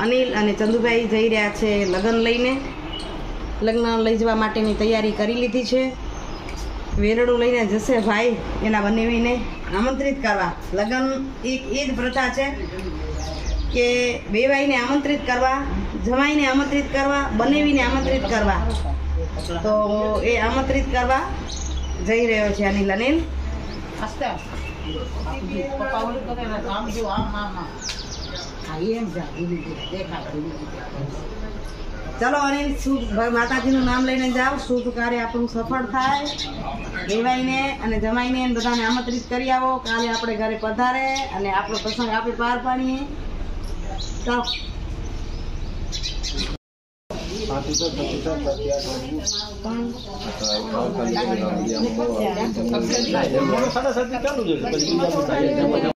અનિલ અને ચંદુભાઈ જઈ રહ્યા છે લગ્ન લઈને. લગ્ન લઈ જવા માટેની તૈયારી કરી લીધી છે. વેરડું લઈને જશે ભાઈ એના બંનેવીને આમંત્રિત કરવા. લગ્ન એક એ જ પ્રથા છે કે બેવાઈને આમંત્રિત કરવા, જમાઈને આમંત્રિત કરવા, બંનેવીને આમંત્રિત કરવા. તો એ આમંત્રિત કરવા જઈ રહ્યો છે અનિલ. અનિલ? ચલો અનિલ શુભ માતાજીનું નામ લઈને જાઓ. શુભ કાર્ય આપણું સફળ થાય. દેવાઈને અને જમાઈને બધાને આમંત્રિત કરી આવો. કાલે આપણે ઘરે પધારે અને આપણો પ્રસંગ આપણે પાર પાડીએ. ચાલો બાઈ ચાલુ સીસી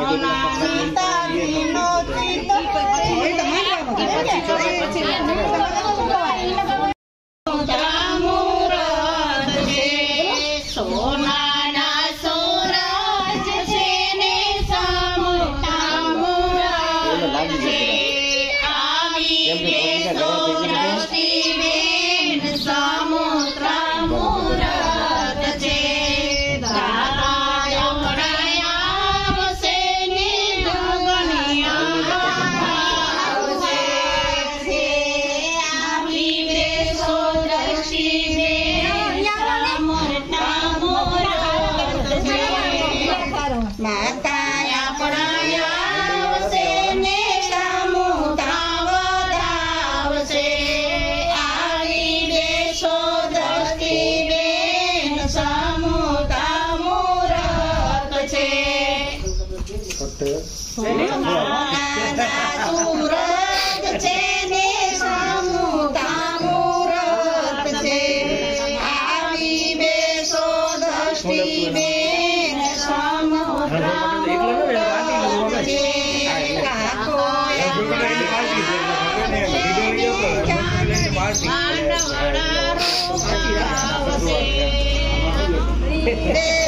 કાર્ય બંધ સોનાના સૂરજ છે ને સામુતા મૂરત છે આવી બેસો દ્રષ્ટિ બેન સામુતા મૂરત છે કાકો દેશો દ્રષ્ટિ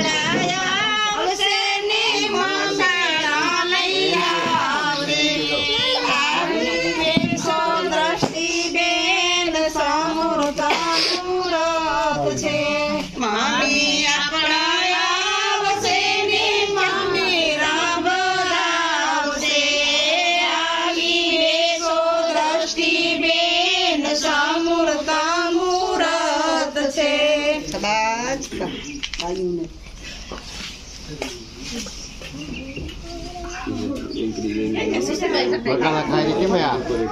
કેમ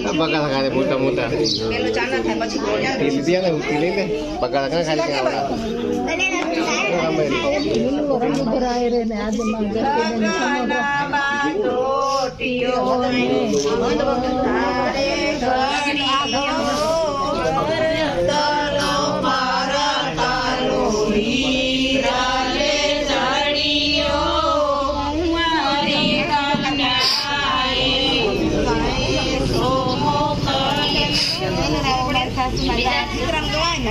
આ બકાલા ખાય મોટા મોટા પેલું ચાના થાય પછી ગોળ્યા તે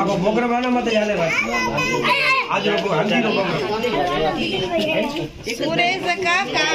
આખો પ્રોગ્રામ આના માટે ચાલે ભાઈ. આજ લોકો સુરેશ કાકા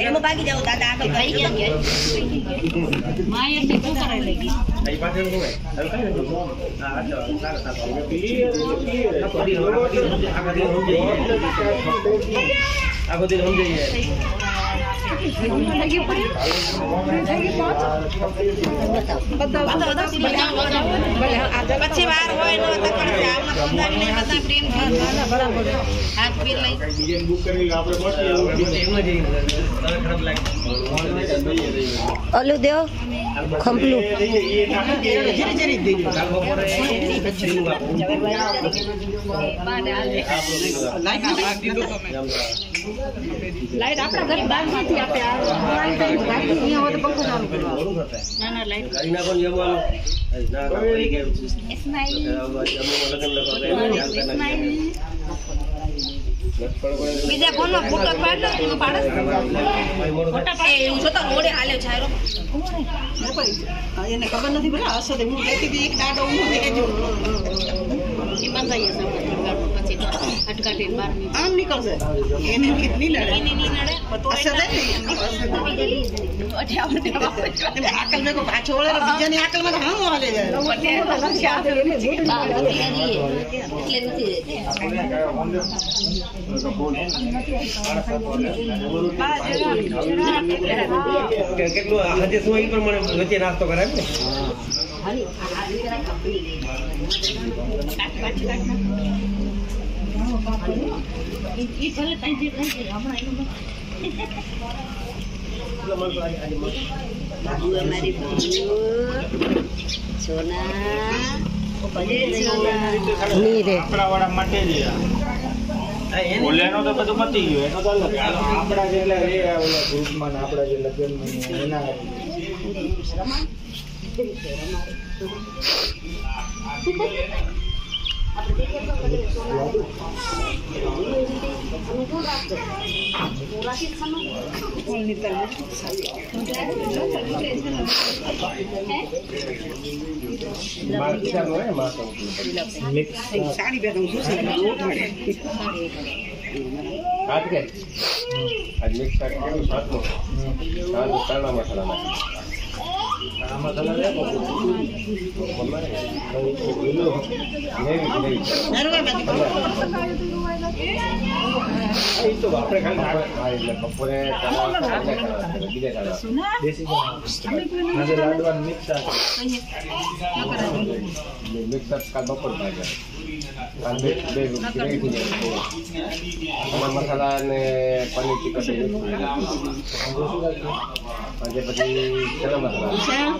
એમાં ભાગી જાવ દાદા આગળ ભાઈ ગયા અહીં પાછળ શું હોય? હવે કઈ નથી. હા, આટલો, સારા, સારા. આખો દી- આખો દી સમજાય. આખો દી સમજાય. પછી વાર હોય નો તો પણ આમાં સમજાવીને બધા પ્રેમ હાથ પીર લઈ પછી એમાં જઈને તને ખરાબ લાગે. ઓલું દેવ ખંપલું કાલ બપોરે શ્રીનું આપું. કરી નાખો ને જમવાનું. ના, ગયું. લગ્ન નથી. બીજા ફોનમાં ફોટો પાડો એમાં પાડો ભાઈ મોડું થાય. એવું જોતા મોડે હાલે છાયરો એને ખબર નથી ભલે હશે હું કહેતી હતી એક દાડો ઊંધો દેજો એ બંધાઈ અટકાટી બારની આમ નીકળશે. એને કેટલી લડે. આકલ પાછો વળે બીજાની જાય. કેટલું શું એ પ્રમાણે વચ્ચે નાસ્તો કરાય? ને આપણાવાળા માટે ઓલાનો તો બધું પતી ગયું આપણા જેટલા રે ઓલા આપણા જે એના મસાલા મસાલા તો આપણે ખાલી હા એટલે બપોરે ચણા એટલે કરવા બીજે કરવા દેશી ચણા આજે મિક્સ ભાગે કાલ બે બે ગ્રેવી થઈ જાય ચણા મસાલા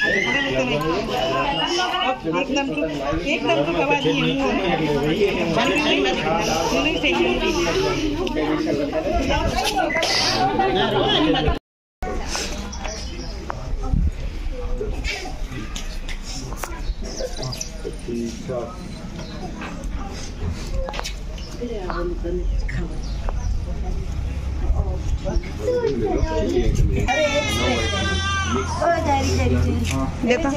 અને પનીર ટિકટ આજે પછી ચણા મસાલા એમાં મિક્સ અપ દેતા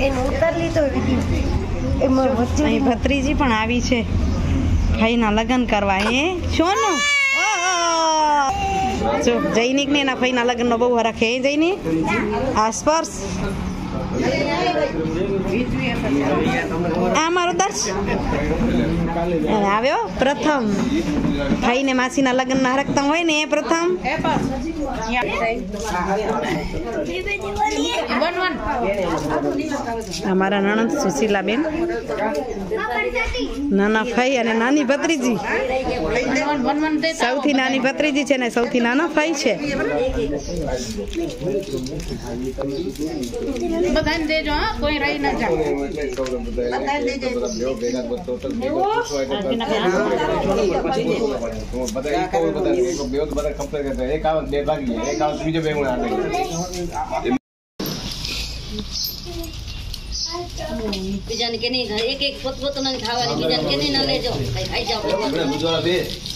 એનું ઉતાર લીધો વીડિયો એમાં વચ્ચે અહીં ભત્રીજી પણ આવી છે. ભાઈના લગ્ન કરવા. એ સોનું. જો જૈનિક ને એના ભાઈના લગ્નનો બહુ રાખે હે જૈનિક? આ સ્પર્શ. આ મારો દર્શ. આવ્યો પ્રથમ. ભાઈને માસીના લગ્નના હરકતા હોય ને એ પ્રથમ. અમારા નણંદ સુશીલાબેન. નાના ભાઈ અને નાની ભત્રીજી. સૌથી નાની ભત્રીજી છે ને સૌથી નાનો ભાઈ છે. બધાને દેજો હા કોઈ રહી ન જાય. બીજાને કે નહીં એક એક પોત પોતાના ખાવાની બીજાને કે નહીં ના લેજો. ખાઈ જાઓ. નથી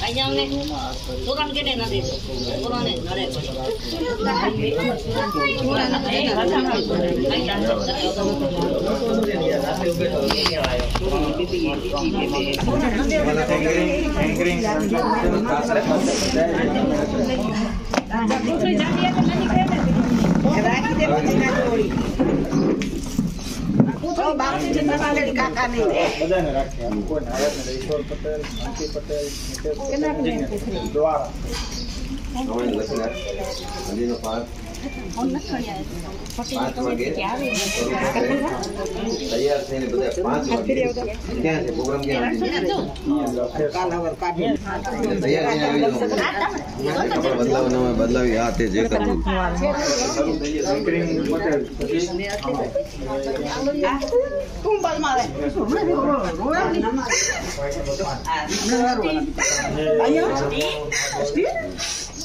ભેગા નક્કી કર્યું કચરા દેવા ગ્રુપ વાળો એટલે ગઈ ખાઈ જાવ ને કે ના બધાને કોઈ નાયક ઈશ્વર પટેલ શાંતિ પટેલ નિતેશ પટેલ, દ્વારા તૈયાર થઈને બધા પાંચ વાગે ક્યાં છે? બદલાવી હા તે જે કરવું. અહીંયા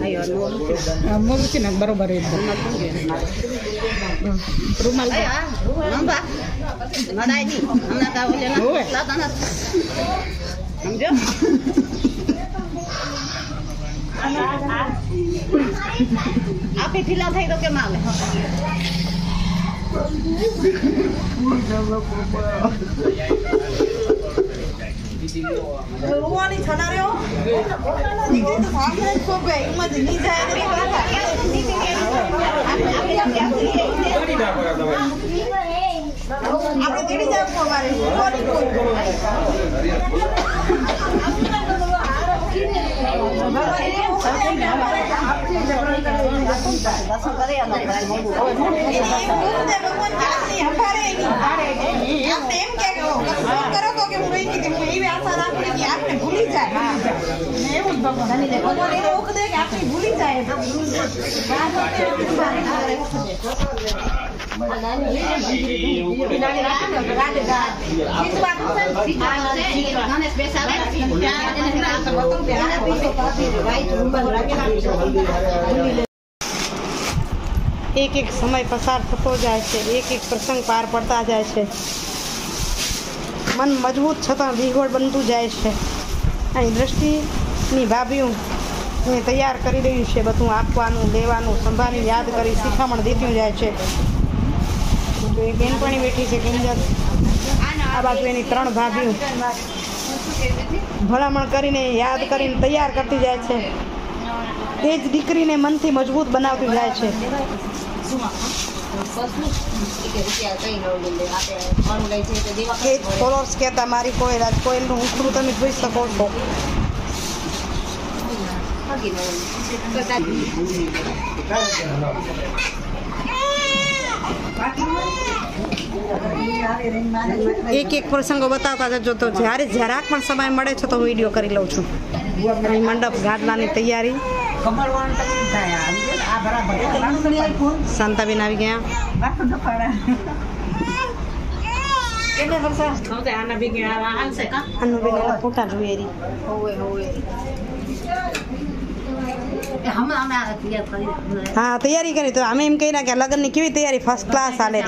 Ayo, mau bikin baru baru itu. Rumah રોવાની થનારે હો દીકરી તો ભાગને જ ખોપે એમાં જ ની જાય ને આપણે તેડી જાય ઉપર મારે રોવાની કોઈ ભૂલી જાય. ગણેશ બેસાડે એક એક સમય પસાર થતો જાય છે, એક એક પ્રસંગ પાર પડતા જાય છે. મન મજબૂત છતાં વિહોળ બનતું જાય છે. અહીં દ્રષ્ટિની ભાભીઓ તૈયાર કરી રહ્યું છે. બધું આપવાનું, લેવાનું સંભાળી યાદ કરી શિખામણ દેતું જાય છે. તો એ બેનપણી બેઠી છે કિંજલ આ બાજુ એની ત્રણ ભાભીઓ. ભલામણ કરીને યાદ કરીને તૈયાર કરતી જાય છે. તે જ દીકરીને મનથી મજબૂત બનાવતી જાય છે. ફોલોઅર્સ કહેતા, મારી કોયલ આજ કોઈલનું ઉખડું તમે જોઈ શકો છો. એક એક પ્રસંગો બતાવતા જજો તો જ્યારે જરાક પણ સમય મળે છે તો હું વીડિયો કરી લઉં છું. મંડપ ગાદલાની તૈયારી. શાંતાબેન આવી ગયા. અનુબેન ઓલા ફોટા જોઈએ રી હમણાં અમે આ તૈયાર કરી હા તૈયારી કરી તો અમે એમ કહીને કે લગ્નની કેવી તૈયારી? ફર્સ્ટ ક્લાસ હાલે